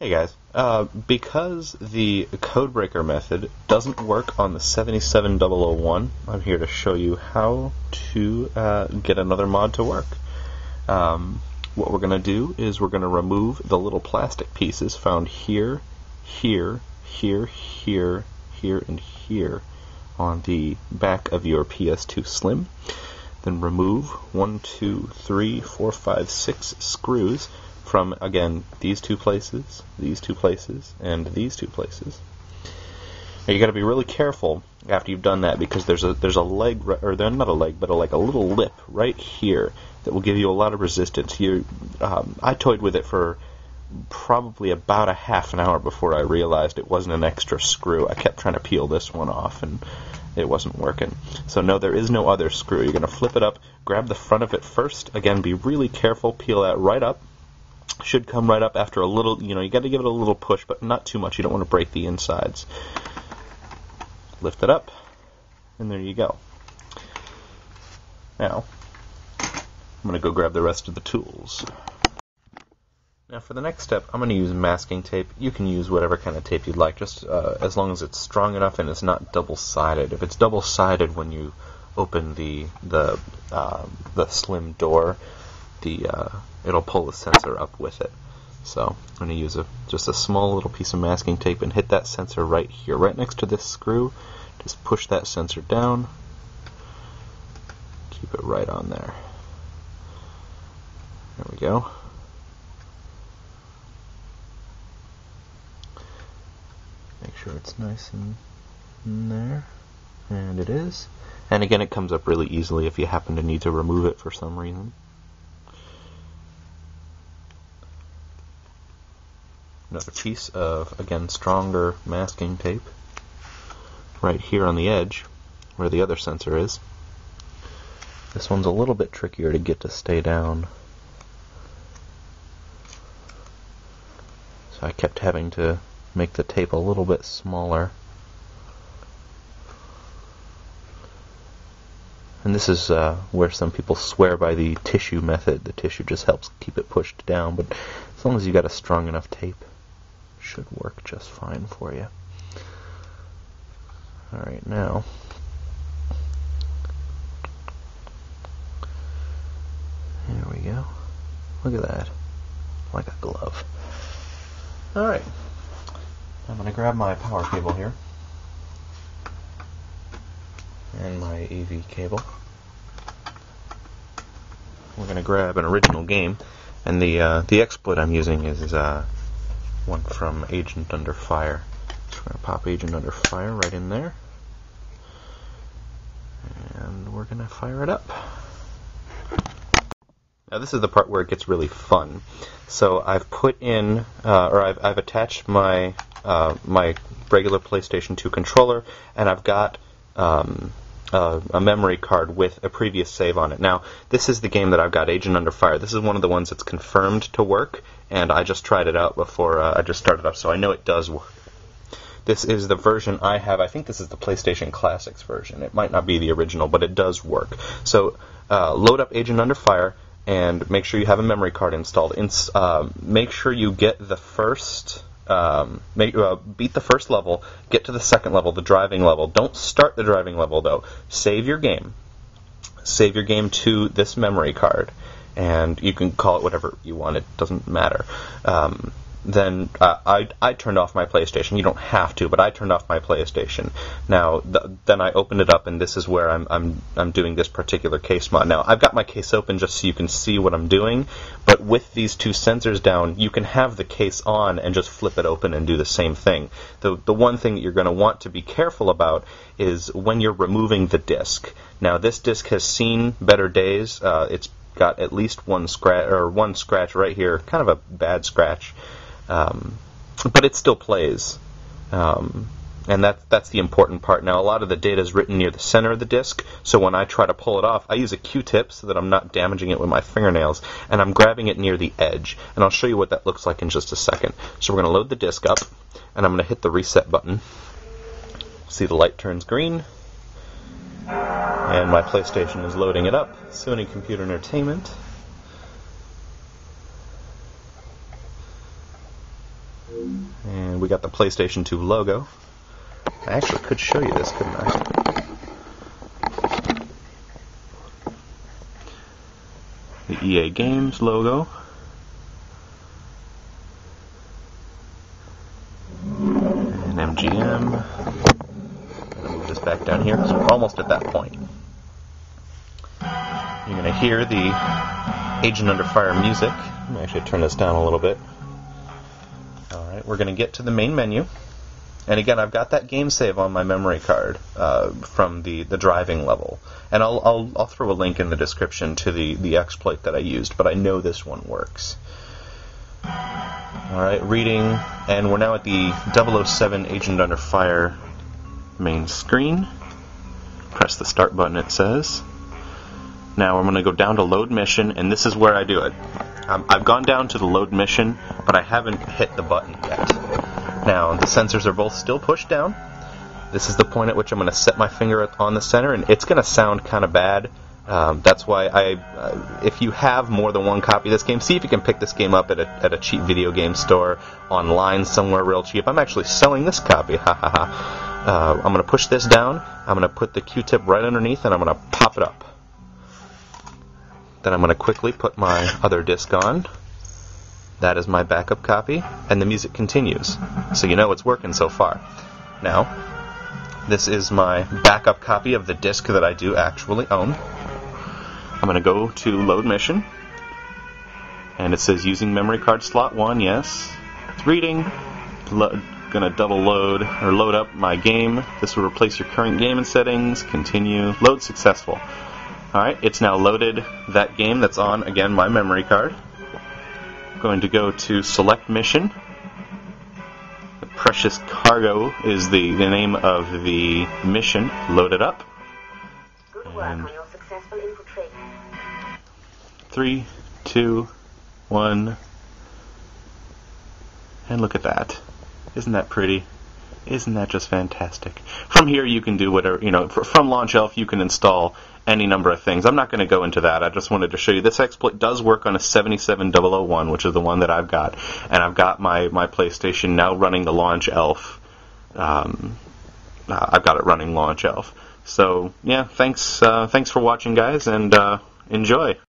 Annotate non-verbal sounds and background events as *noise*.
Hey guys, uh, because the codebreaker method doesn't work on the 77001, I'm here to show you how to uh, get another mod to work. Um, what we're going to do is we're going to remove the little plastic pieces found here, here, here, here, here, and here on the back of your PS2 Slim. Then remove one, two, three, four, five, six screws from, again, these two places, these two places, and these two places. Now you got to be really careful after you've done that because there's a there's a leg or they're not a leg but a, like a little lip right here that will give you a lot of resistance. You, um, I toyed with it for probably about a half an hour before I realized it wasn't an extra screw. I kept trying to peel this one off and it wasn't working. So no, there is no other screw. You're going to flip it up, grab the front of it first. Again, be really careful. Peel that right up should come right up after a little, you know, you got to give it a little push, but not too much. You don't want to break the insides. Lift it up, and there you go. Now, I'm going to go grab the rest of the tools. Now for the next step, I'm going to use masking tape. You can use whatever kind of tape you'd like, just uh, as long as it's strong enough and it's not double-sided. If it's double-sided when you open the the uh, the slim door, the uh, it'll pull the sensor up with it. So I'm going to use a just a small little piece of masking tape and hit that sensor right here, right next to this screw. Just push that sensor down. Keep it right on there. There we go. Make sure it's nice and in there. And it is. And again, it comes up really easily if you happen to need to remove it for some reason. Another piece of, again, stronger masking tape right here on the edge where the other sensor is. This one's a little bit trickier to get to stay down. So I kept having to make the tape a little bit smaller. And this is uh, where some people swear by the tissue method. The tissue just helps keep it pushed down, but as long as you've got a strong enough tape should work just fine for you. Alright, now there we go. Look at that. Like a glove. Alright. I'm going to grab my power cable here. And my AV cable. We're going to grab an original game. And the uh, the exploit I'm using is uh, one from Agent Under Fire. So we're going to pop Agent Under Fire right in there. And we're going to fire it up. Now this is the part where it gets really fun. So I've put in, uh, or I've, I've attached my uh, my regular PlayStation 2 controller, and I've got um, a memory card with a previous save on it. Now, this is the game that I've got, Agent Under Fire. This is one of the ones that's confirmed to work, and I just tried it out before uh, I just started up, so I know it does work. This is the version I have. I think this is the PlayStation Classics version. It might not be the original, but it does work. So, uh, load up Agent Under Fire and make sure you have a memory card installed. Ins- uh, make sure you get the first um, make, uh, beat the first level, get to the second level, the driving level. Don't start the driving level though. Save your game. Save your game to this memory card, and you can call it whatever you want. It doesn't matter. Um, then uh, I, I turned off my PlayStation. You don't have to, but I turned off my PlayStation. Now, th- then I opened it up, and this is where I'm, I'm, I'm doing this particular case mod. Now, I've got my case open just so you can see what I'm doing, but with these two sensors down, you can have the case on and just flip it open and do the same thing. The, the one thing that you're going to want to be careful about is when you're removing the disc. Now, this disc has seen better days. Uh, it's got at least one scratch or one scratch right here, kind of a bad scratch. Um, but it still plays. Um, and that, that's the important part. Now, a lot of the data is written near the center of the disk, so when I try to pull it off, I use a Q-tip so that I'm not damaging it with my fingernails, and I'm grabbing it near the edge. And I'll show you what that looks like in just a second. So we're going to load the disk up, and I'm going to hit the reset button. See the light turns green, and my PlayStation is loading it up. Sony Computer Entertainment. And we got the PlayStation 2 logo. I actually could show you this, couldn't I? The EA Games logo. And MGM. I'm Move this back down here because we're almost at that point. Hear the Agent Under Fire music. Me actually turn this down a little bit. Alright, we're going to get to the main menu. And again, I've got that game save on my memory card uh, from the, the driving level. And I'll, I'll, I'll throw a link in the description to the, the exploit that I used, but I know this one works. Alright, reading, and we're now at the 007 Agent Under Fire main screen. Press the start button, it says. Now I'm going to go down to load mission, and this is where I do it. Um, I've gone down to the load mission, but I haven't hit the button yet. Now, the sensors are both still pushed down. This is the point at which I'm going to set my finger on the center, and it's going to sound kind of bad. Um, that's why I, uh, if you have more than one copy of this game, see if you can pick this game up at a, at a cheap video game store, online somewhere real cheap. I'm actually selling this copy, *laughs* ha ha ha. Uh, I'm going to push this down, I'm going to put the Q-tip right underneath, and I'm going to pop it up. Then I'm going to quickly put my other disc on. That is my backup copy, and the music continues. So you know it's working so far. Now, this is my backup copy of the disc that I do actually own. I'm going to go to load mission, and it says using memory card slot 1, yes. It's reading. Lo- gonna double load or load up my game. This will replace your current game and settings. Continue. Load successful. Alright, it's now loaded that game that's on, again, my memory card. I'm going to go to select mission. The Precious Cargo is the, the name of the mission. Load it up. Good work And- on your successful infiltration. Three, two, one. And look at that. Isn't that pretty? Isn't that just fantastic? From here, you can do whatever, you know, fr- from LaunchELF, you can install any number of things. I'm not going to go into that. I just wanted to show you this exploit does work on a 77001, which is the one that I've got. And I've got my, my PlayStation now running the LaunchELF. Um, uh, I've got it running LaunchELF. So, yeah, thanks, uh, thanks for watching, guys, and uh, enjoy.